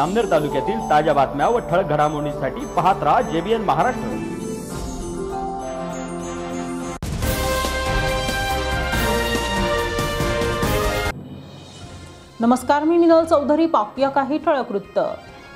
अमनेर तालुक्यातील ताज्या बातम्या व ठळक घडामोडींसाठी पाहत राहा जेबीएन महाराष्ट्र. नमस्कार मी मिनल चौधरी. पाहूया काही ठळक वृत्त.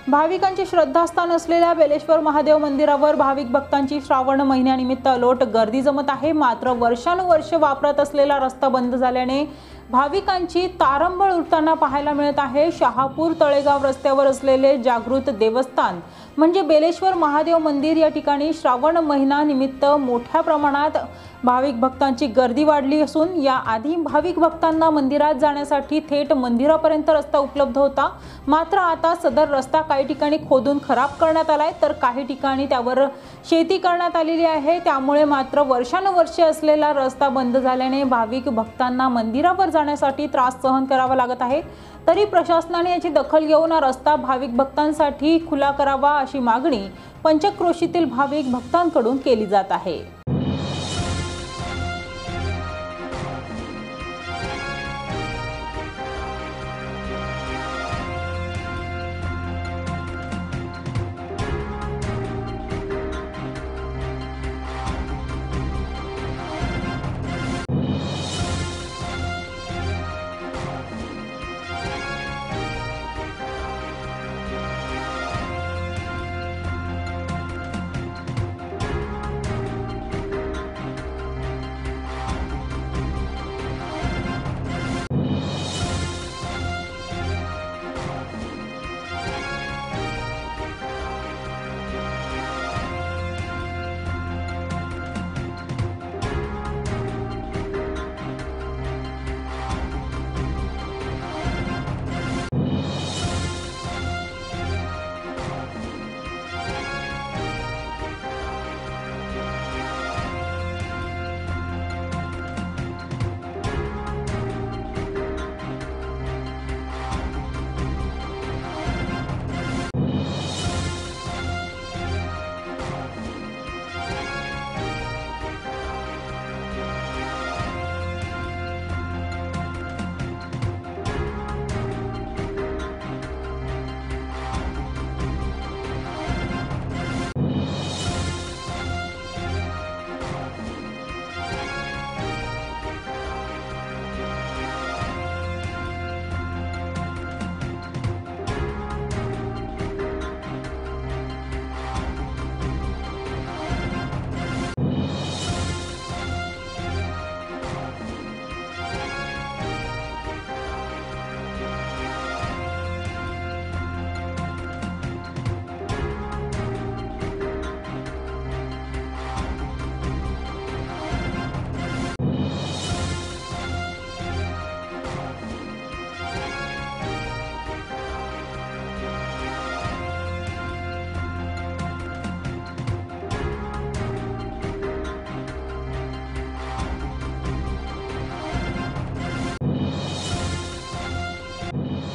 भाविकांचे श्रद्धास्थान असलेल्या बेलेश्वर महादेव मंदिरावर भाविक भक्तांची श्रावण महिन्यानिमित्त अलोट गर्दी जमत आहे. मात्र वर्षानुवर्ष वापरत असलेला रस्ता बंद झाल्याने भाविकांची तारंबळ उरताना पाहायला मिळत आहे. शहापूर तळेगाव रस्त्यावर असलेले जागृत देवस्थान म्हणजे बेलेश्वर महादेव मंदिर या ठिकाणी श्रावण महिना निमित्त मोठ्या प्रमाणात भाविक भक्तांची गर्दी वाढली असून या आधी भाविक भक्तांना मंदिरात जाण्यासाठी थेट मंदिरापर्यंत रस्ता उपलब्ध होता. मात्र आता सदर रस्ता काही ठिकाणी खोदून खराब करण्यात आलाय. तर काही ठिकाणी त्यावर शेती करण्यात आलेली आहे. त्यामुळे मात्र वर्षानुवर्षे असलेला रस्ता बंद झाल्याने भाविक भक्तांना मंदिरावर जाण्यासाठी त्रास सहन करावा लागत आहे. तरी प्रशासनाने याची दखल घेऊन हा रस्ता भाविक भक्तांसाठी खुला करावा अशी मागणी पंचक्रोशीतील भाविक भक्तांकडून केली जात आहे.